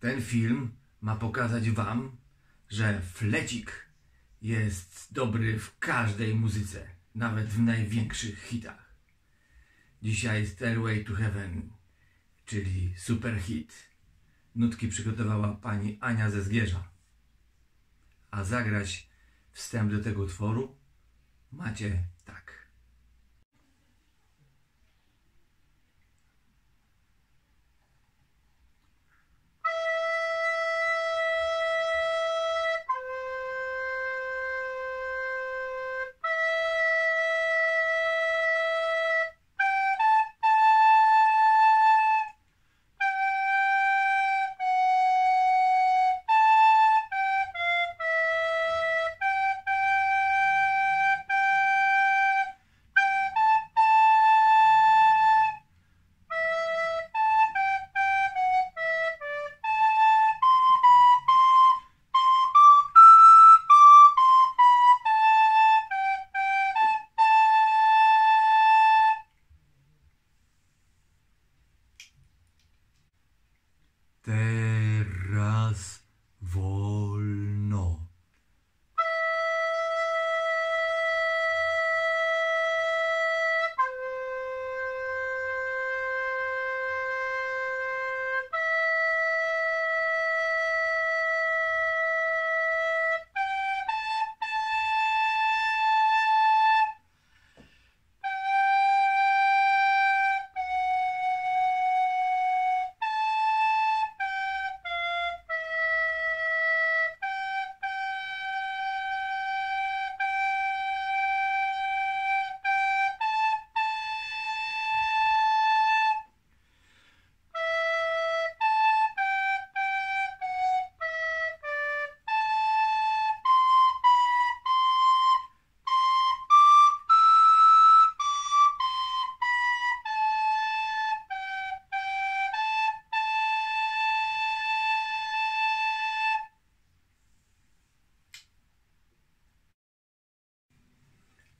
Ten film ma pokazać wam, że flecik jest dobry w każdej muzyce, nawet w największych hitach. Dzisiaj Stairway to Heaven, czyli super hit. Nutki przygotowała pani Ania ze Zgierza. A zagrać wstęp do tego utworu macie tak.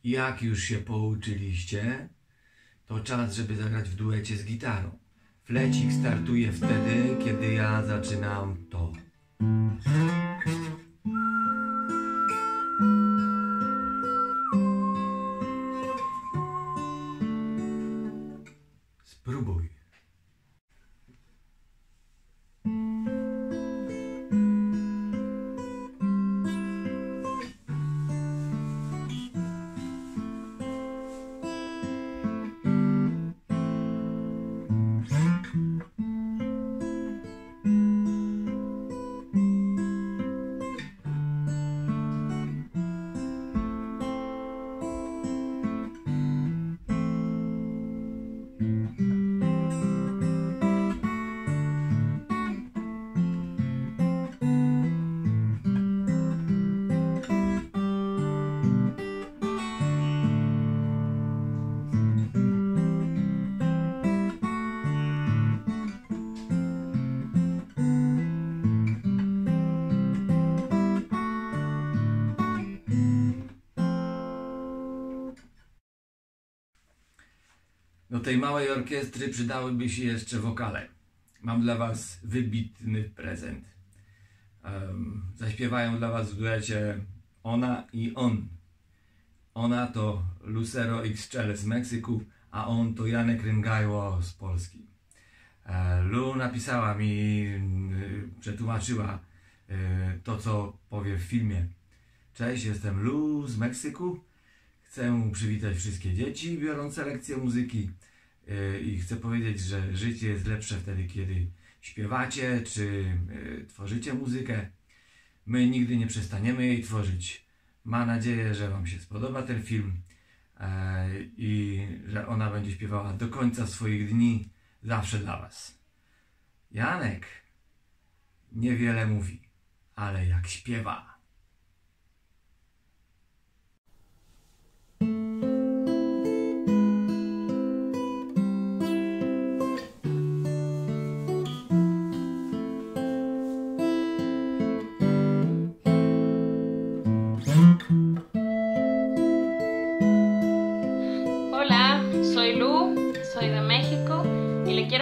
Jak już się pouczyliście, to czas, żeby zagrać w duecie z gitarą. Flecik startuje wtedy, kiedy ja zaczynam to. Do tej małej orkiestry przydałyby się jeszcze wokale. Mam dla Was wybitny prezent. Um, zaśpiewają dla Was w duecie ona i on. Ona to Lucero X Chele z Meksyku, a on to Janek Ryngajło z Polski. E, Lu napisała mi, y, przetłumaczyła y, to, co powie w filmie. Cześć, jestem Lu z Meksyku. Chcę przywitać wszystkie dzieci biorące lekcje muzyki yy, i chcę powiedzieć, że życie jest lepsze wtedy, kiedy śpiewacie czy yy, tworzycie muzykę. My nigdy nie przestaniemy jej tworzyć. Mam nadzieję, że Wam się spodoba ten film yy, i że ona będzie śpiewała do końca swoich dni, zawsze dla Was. Janek niewiele mówi, ale jak śpiewa.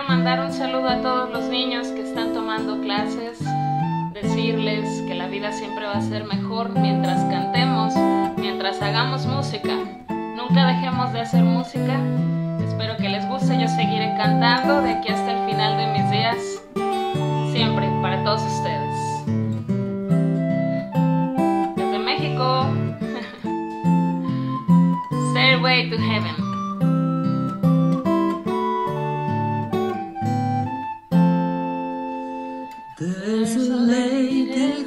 Mandar un saludo a todos los niños que están tomando clases, decirles que la vida siempre va a ser mejor mientras cantemos, mientras hagamos música. Nunca dejemos de hacer música. Espero que les guste, yo seguiré cantando de aquí hasta el final de mis días, siempre para todos ustedes. Desde México, Stairway to Heaven.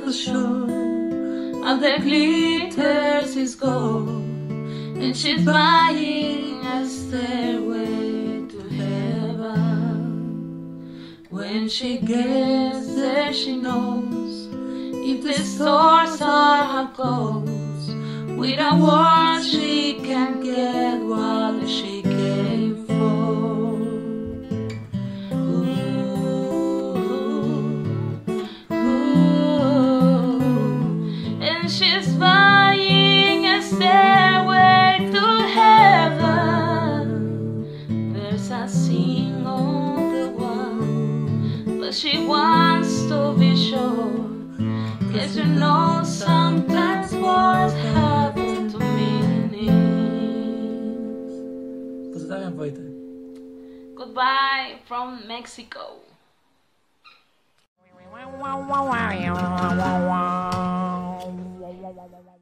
Lady shore sure of the glitters his gold, and she's buying a stairway to heaven. When she gets there, she knows if the stores are closed, without words she can get what she came There's a sing all the while but she wants to be sure. Cause you know sometimes words have two meanings. Pozdrawiam Wojtek. Goodbye from Mexico. wow wow wow wow wow wow wow wow wow wow wow